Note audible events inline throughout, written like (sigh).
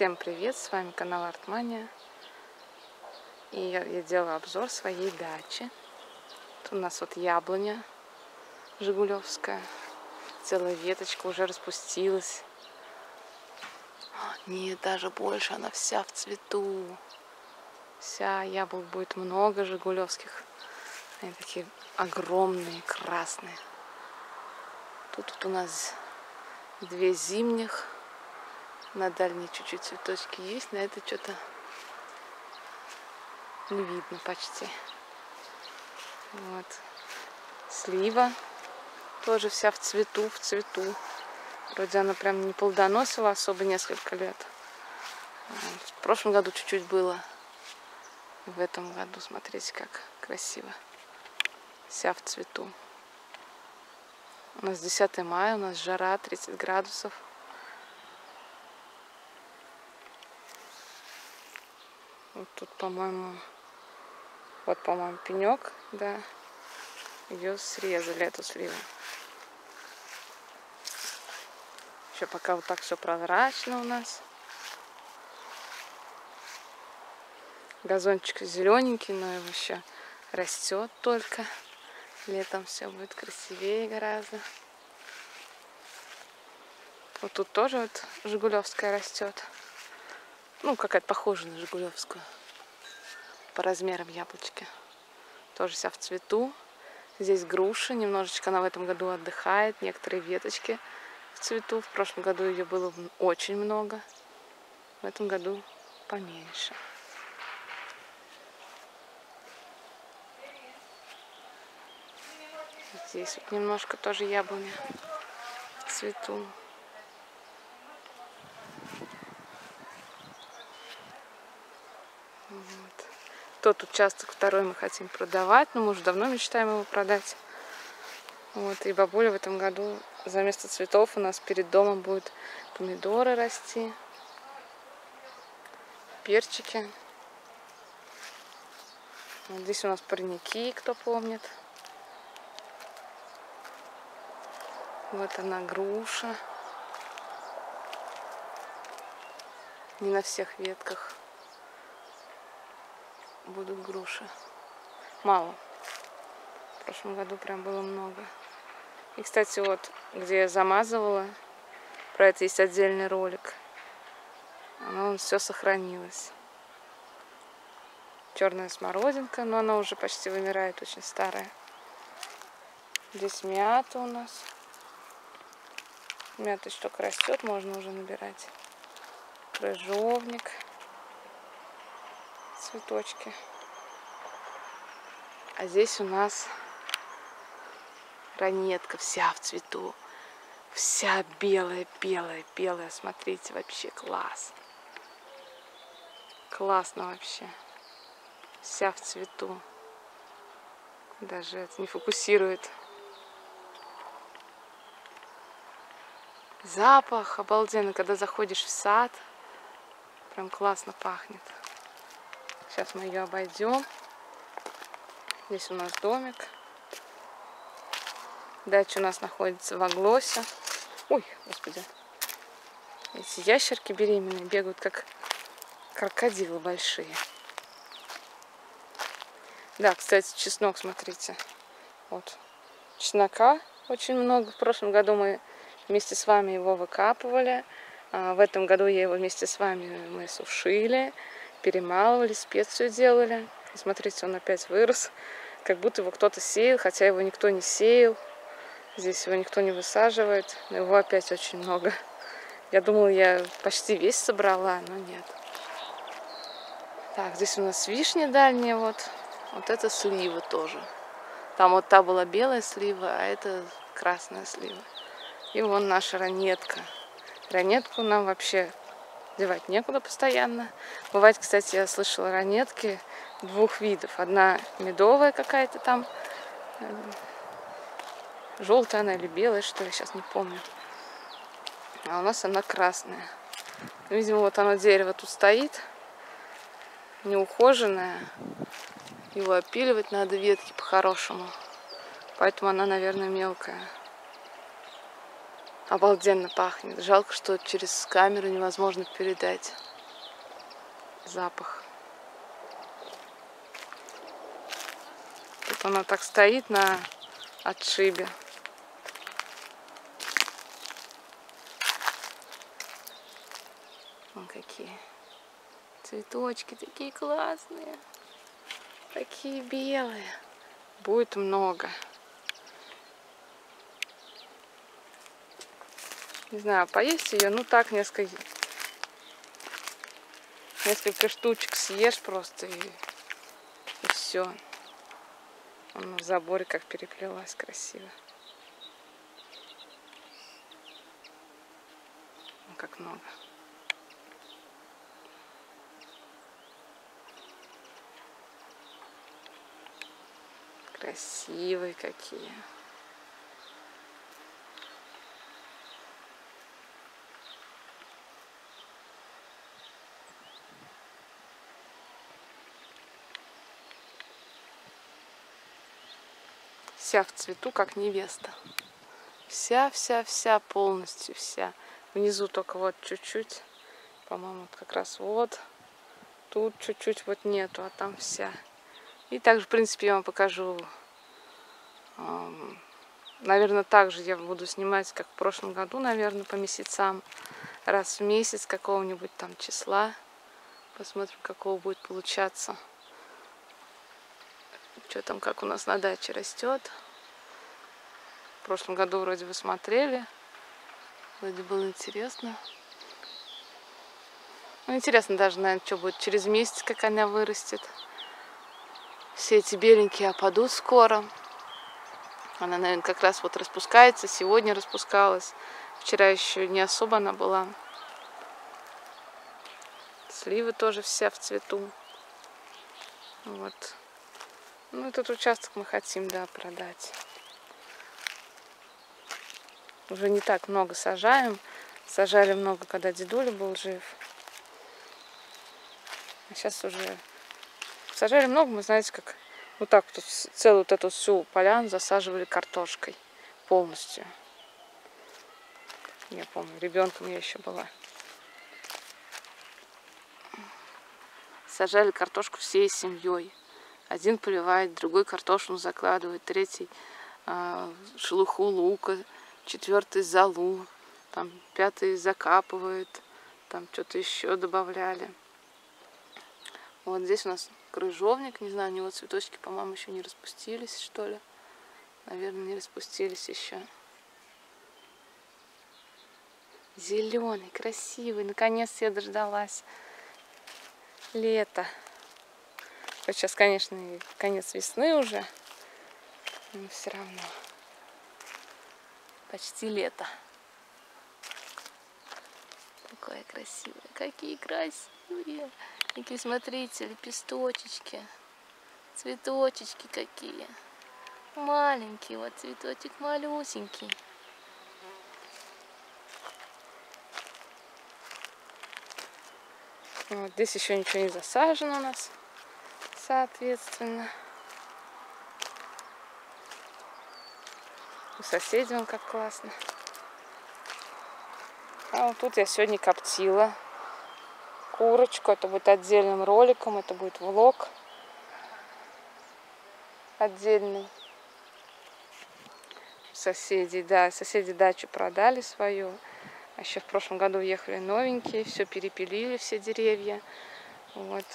Всем привет, с вами канал Артмания. И я, я делаю обзор своей дачи. Тут у нас вот яблоня Жигулевская. Целая веточка уже распустилась. Нет, даже больше, она вся в цвету. Вся яблок будет много жигулевских. Они такие огромные, красные. Тут вот у нас две зимних. На дальней чуть-чуть цветочки есть, на это что-то не видно почти. Вот. Слива тоже вся в цвету, в цвету. Вроде она прям не плодоносила особо несколько лет. В прошлом году чуть-чуть было. В этом году, смотрите, как красиво. Вся в цвету. У нас 10 мая, у нас жара 30 градусов. Вот тут, по-моему, вот, по-моему, пенек, да. Ее срезали, эту сливу. Еще пока вот так все прозрачно у нас. Газончик зелененький, но его еще растет только. Летом все будет красивее гораздо. Вот тут тоже вот Жигулевская растет. Ну, какая-то похожа на Жигулевскую. По размерам яблочки. Тоже вся в цвету. Здесь груша. Немножечко она в этом году отдыхает. Некоторые веточки в цвету. В прошлом году ее было очень много. В этом году поменьше. Здесь вот немножко тоже яблоня в цвету. Тот участок второй мы хотим продавать, но мы уже давно мечтаем его продать. Вот, и бабуля в этом году за место цветов у нас перед домом будут помидоры расти, перчики. Вот здесь у нас парники, кто помнит. Вот она груша. Не на всех ветках будут груши. Мало. В прошлом году прям было много. И, кстати, вот, где я замазывала, про это есть отдельный ролик. Оно все сохранилось. Черная смородинка, но она уже почти вымирает, очень старая. Здесь мята у нас. Мята еще только растет, можно уже набирать. Крыжовник. Цветочки. А здесь у нас ранетка вся в цвету. Вся белая, белая, белая. Смотрите, вообще класс. Классно вообще. Вся в цвету. Даже это не фокусирует. Запах обалденный, когда заходишь в сад. Прям классно пахнет. Сейчас мы ее обойдем. Здесь у нас домик. Дача у нас находится в Аглосе. Ой, господи. Эти ящерки беременные бегают, как крокодилы большие. Да, кстати, чеснок, смотрите. Вот. Чеснока очень много. В прошлом году мы Вместе с вами его выкапывали. А, в этом году я его вместе с вами мы сушили, перемалывали, специю делали. Смотрите, он опять вырос. Как будто его кто-то сеял, хотя его никто не сеял. Здесь его никто не высаживает, но его опять очень много. Я думала, я почти весь собрала, но нет. Так, здесь у нас вишня дальняя, вот. Вот это слива тоже. Там вот та была белая слива, а это красная слива. И вон наша ранетка. Ранетку нам вообще девать некуда постоянно. Бывает, кстати, я слышала ранетки двух видов. Одна медовая какая-то там, э, желтая она или белая, что ли, сейчас не помню. А у нас она красная. Видимо, вот оно дерево тут стоит, неухоженное. Его опиливать надо ветки по-хорошему. Поэтому она, наверное, мелкая. Обалденно пахнет. Жалко, что через камеру невозможно передать. запах. Тут она так стоит на отшибе. Вон какие цветочки, такие классные. Такие белые. Будет много. Не знаю, поесть ее, ну так несколько несколько штучек съешь просто и, и все. Она в заборе как переплелась красиво. Ну, как много. Красивые какие. Вся в цвету, как невеста. Вся-вся-вся полностью вся. Внизу только вот чуть-чуть. По-моему, как раз вот. Тут чуть-чуть вот нету, а там вся. И также, в принципе, я вам покажу. Наверное, также я буду снимать, как в прошлом году, наверное, по месяцам. Раз в месяц какого-нибудь там числа. Посмотрим, какого будет получаться что там, как у нас на даче растет. В прошлом году вроде бы смотрели. Вроде было интересно. Ну, интересно даже, наверное, что будет через месяц, как она вырастет. Все эти беленькие опадут скоро. Она, наверное, как раз вот распускается. Сегодня распускалась. Вчера еще не особо она была. Сливы тоже вся в цвету. Вот. Ну, этот участок мы хотим, да, продать. Уже не так много сажаем. Сажали много, когда дедуля был жив. А сейчас уже сажали много, мы знаете, как вот так вот целую вот эту всю поляну засаживали картошкой полностью. Я помню, ребенком я еще была. Сажали картошку всей семьей. Один поливает, другой картошину закладывает, третий э, шелуху лука, четвертый залу, там пятый закапывает, там что-то еще добавляли. Вот здесь у нас крыжовник, не знаю, у него цветочки, по-моему, еще не распустились, что ли. Наверное, не распустились еще. Зеленый, красивый. Наконец я дождалась лета. Хоть сейчас, конечно, и конец весны уже, но все равно почти лето. Какая красивая, какие красивые. Какие, смотрите, лепесточечки, цветочечки какие. Маленький вот цветочек малюсенький. Вот здесь еще ничего не засажено у нас соответственно. У соседей он как классно. А вот тут я сегодня коптила курочку. Это будет отдельным роликом, это будет влог отдельный. Соседи, да, соседи дачу продали свою. А еще в прошлом году уехали новенькие, все перепилили, все деревья. Вот.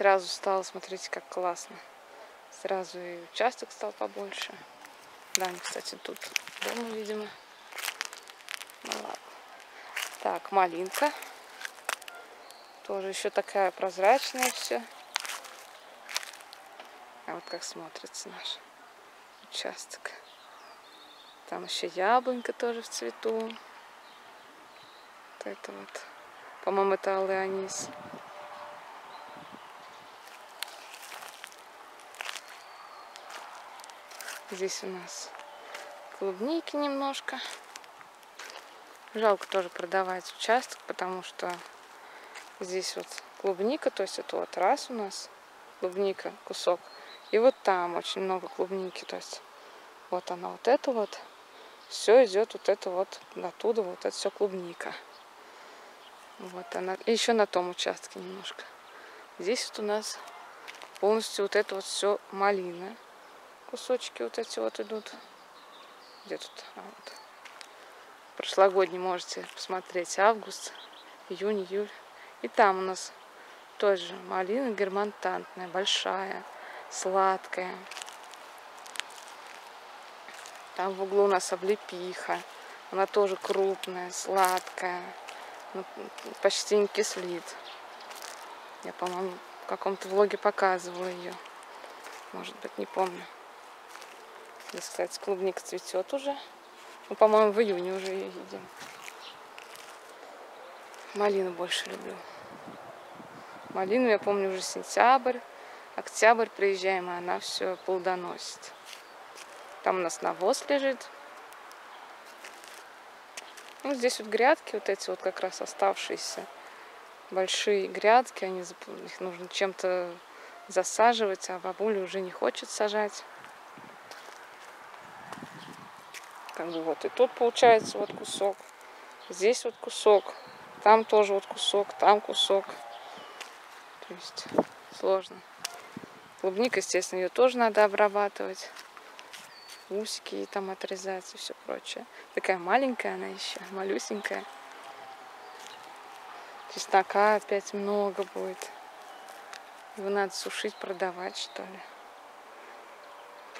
Сразу стало, смотрите, как классно. Сразу и участок стал побольше. Да, они, кстати, тут дома, видимо. Ну ладно. Так, малинка. Тоже еще такая прозрачная все. А вот как смотрится наш участок. Там еще яблонька тоже в цвету. Вот это вот. По-моему, это алый анис. Здесь у нас клубники немножко. Жалко тоже продавать участок, потому что здесь вот клубника, то есть это вот раз у нас клубника, кусок. И вот там очень много клубники, то есть вот она вот это вот. все идет вот это вот оттуда, вот это все клубника. Вот она. И еще на том участке немножко. Здесь вот у нас полностью вот это вот все малина. Кусочки вот эти вот идут. Где тут? А, вот. Прошлогодний можете посмотреть. Август, июнь, июль. И там у нас тоже малина германтантная, большая, сладкая. Там в углу у нас облепиха. Она тоже крупная, сладкая. Ну, почти не кислит. Я, по-моему, в каком-то влоге показывала ее. Может быть, не помню. Здесь, кстати, клубника цветет уже. Ну, по-моему, в июне уже ее едим. Малину больше люблю. Малину, я помню, уже сентябрь, октябрь приезжаем, и она все плодоносит. Там у нас навоз лежит. Ну, здесь вот грядки, вот эти вот как раз оставшиеся большие грядки, они, их нужно чем-то засаживать, а бабуля уже не хочет сажать. Как бы вот и тут получается вот кусок, здесь вот кусок, там тоже вот кусок, там кусок. То есть сложно. Клубника, естественно, ее тоже надо обрабатывать усики там отрезать и все прочее. Такая маленькая она еще, малюсенькая. Чеснока опять много будет. Его надо сушить, продавать, что ли.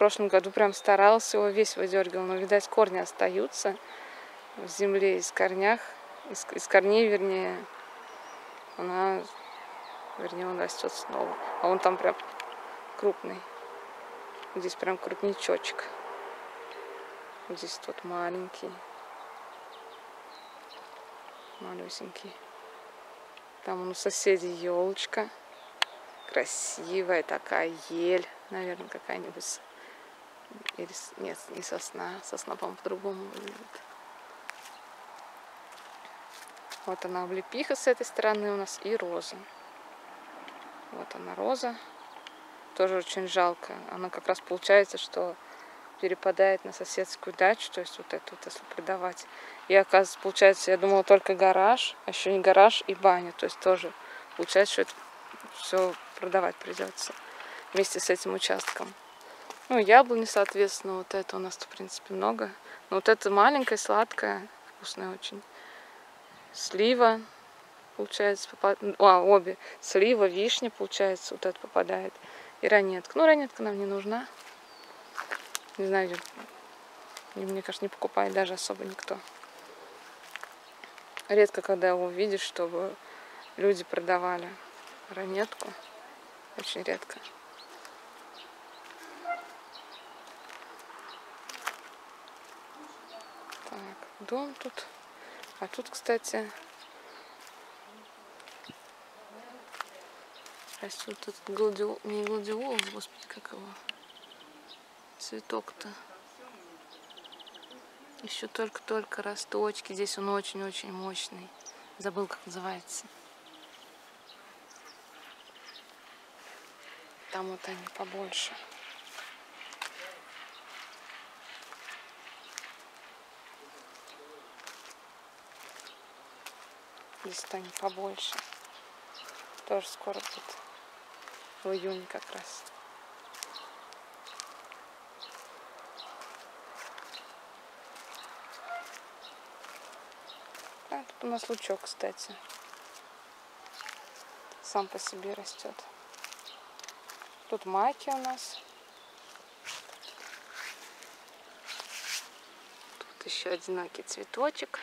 Прошлом году прям старался, его весь выдергивал, но, видать, корни остаются в земле, из корнях, из, из корней, вернее, она, вернее, он растет снова. А он там прям крупный. Здесь прям крупничочек. Здесь тот маленький. Малюсенький. Там у соседей елочка. Красивая такая ель. Наверное, какая-нибудь. Или нет, не сосна. Сосна, по-моему, по-другому выглядит. Вот она облепиха с этой стороны у нас и роза. Вот она роза. Тоже очень жалко. Она как раз получается, что перепадает на соседскую дачу, то есть вот это вот, если продавать. И оказывается, получается, я думала только гараж, а еще не гараж и баня, то есть тоже получается, что это все продавать придется вместе с этим участком. Ну, яблони, соответственно, вот это у нас, в принципе, много. Но вот это маленькая, сладкая, вкусная очень. Слива, получается, попадает. А, обе. Слива, вишня, получается, вот это попадает. И ранетка. Ну, ранетка нам не нужна. Не знаю, мне кажется, не покупает даже особо никто. Редко, когда его видишь, чтобы люди продавали ранетку. Очень редко. Так, дом тут. А тут, кстати, растет тут гладиол, не гладиол, господи, как его, цветок-то. Еще только-только росточки. Здесь он очень-очень мощный. Забыл, как называется. Там вот они побольше. Здесь они побольше. Тоже скоро будет. В июне как раз. у нас лучок, кстати. Сам по себе растет. Тут маки у нас. Тут еще одинокий цветочек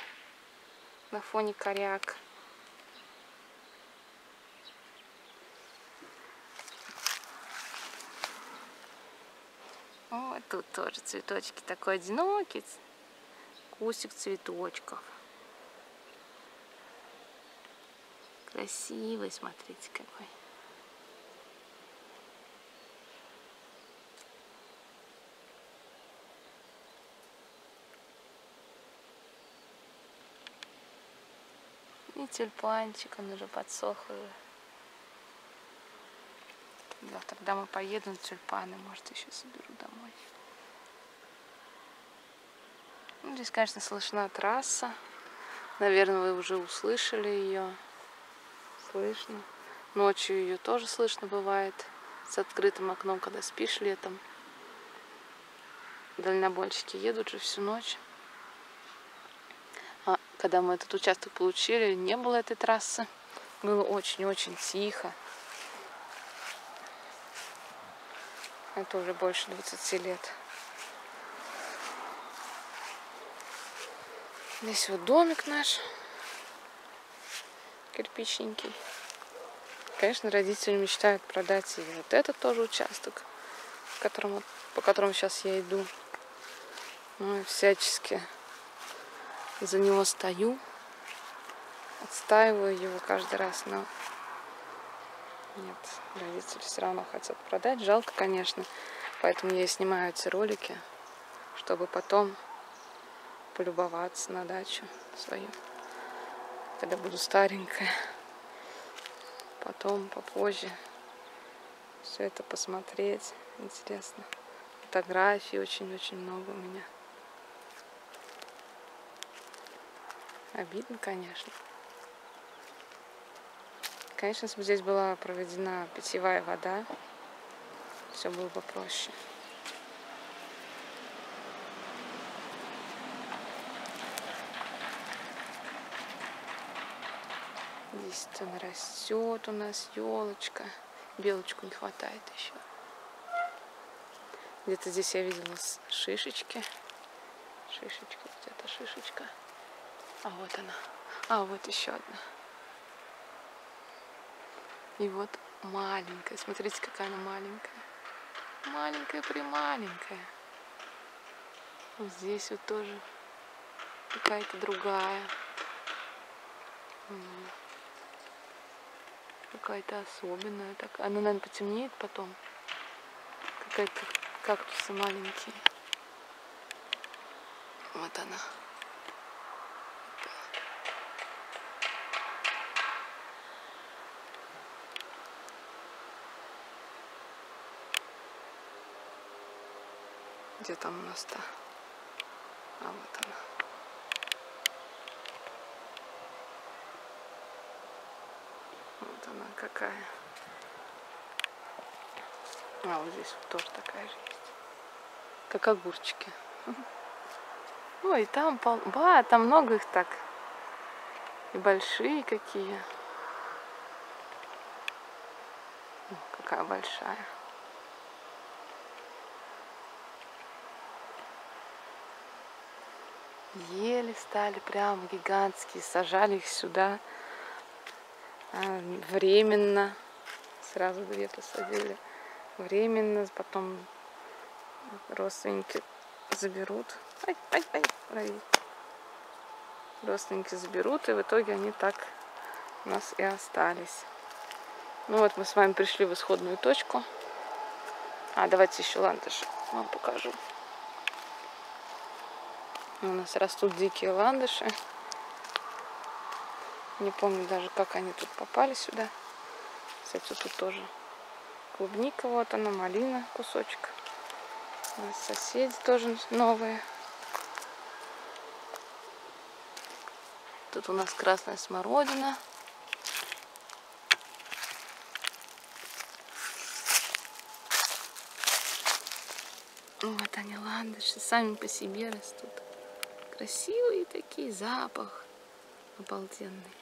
на фоне коряк. Вот тут тоже цветочки такой одинокий. Кусик цветочков. Красивый, смотрите какой. И тюльпанчик, он уже подсох. Завтра домой поеду на тюльпаны, может еще соберу домой. Здесь, конечно, слышна трасса. Наверное, вы уже услышали ее. Слышно. Ночью ее тоже слышно бывает. С открытым окном, когда спишь летом. Дальнобойщики едут же всю ночь. А когда мы этот участок получили, не было этой трассы. Было очень-очень тихо. Это уже больше 20 лет. Здесь вот домик наш. Кирпичненький. Конечно, родители мечтают продать и вот этот тоже участок, которому, по которому сейчас я иду. Ну и всячески за него стою, отстаиваю его каждый раз, но нет, родители все равно хотят продать. Жалко, конечно, поэтому я и снимаю эти ролики, чтобы потом полюбоваться на дачу свою, когда буду старенькая. Потом, попозже, все это посмотреть. Интересно. Фотографий очень-очень много у меня. Обидно, конечно. Конечно, если здесь была проведена питьевая вода, все было бы Здесь он растет у нас елочка. Белочку не хватает еще. Где-то здесь я видела шишечки. Шишечка, где-то шишечка. А вот она. А вот еще одна. И вот маленькая. Смотрите, какая она маленькая. Маленькая-прималенькая. Вот здесь вот тоже какая-то другая какая-то особенная. Так. Она, наверное, потемнеет потом. Какая-то кактусы маленькие. Вот она. Где там у нас-то? А вот она. Она какая. А, вот здесь вот тоже такая же есть. Как огурчики. (laughs) Ой, там, пол... ба, там много их так. И большие какие. О, какая большая. Ели стали прям гигантские, сажали их сюда. А, временно. Сразу две посадили. Временно, потом родственники заберут. Ай, ай, ай, рави. Родственники заберут, и в итоге они так у нас и остались. Ну вот мы с вами пришли в исходную точку. А, давайте еще ландыши вам покажу. У нас растут дикие ландыши. Не помню даже, как они тут попали сюда. Кстати, тут тоже клубника, вот она, малина, кусочек. У нас соседи тоже новые. Тут у нас красная смородина. Вот они, ландыши, сами по себе растут. Красивые такие, запах обалденный.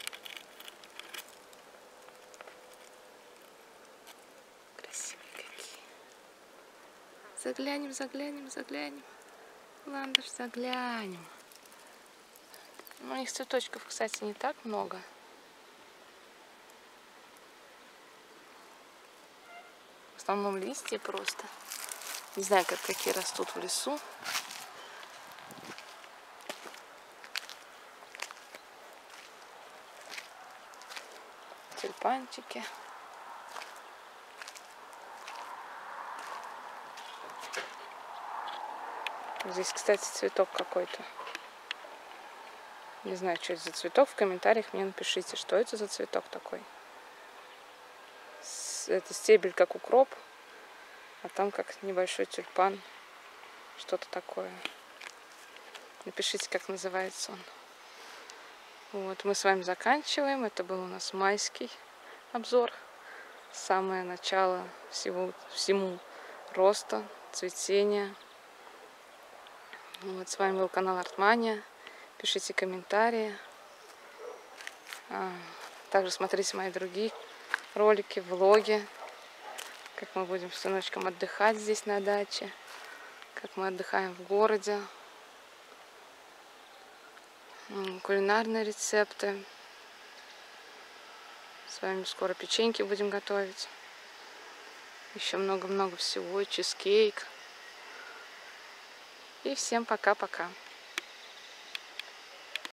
Заглянем, заглянем, заглянем. Ландыш, заглянем. Ну, у них цветочков, кстати, не так много. В основном листья просто. Не знаю, как какие растут в лесу. Тюльпанчики. Здесь, кстати, цветок какой-то. Не знаю, что это за цветок. В комментариях мне напишите, что это за цветок такой. Это стебель, как укроп, а там как небольшой тюльпан. Что-то такое. Напишите, как называется он. Вот, мы с вами заканчиваем. Это был у нас майский обзор. Самое начало всего, всему роста, цветения. Вот, с вами был канал Артмания. Пишите комментарии. А, также смотрите мои другие ролики, влоги. Как мы будем с сыночком отдыхать здесь на даче. Как мы отдыхаем в городе. Кулинарные рецепты. С вами скоро печеньки будем готовить. Еще много-много всего. Чизкейк. И всем пока-пока.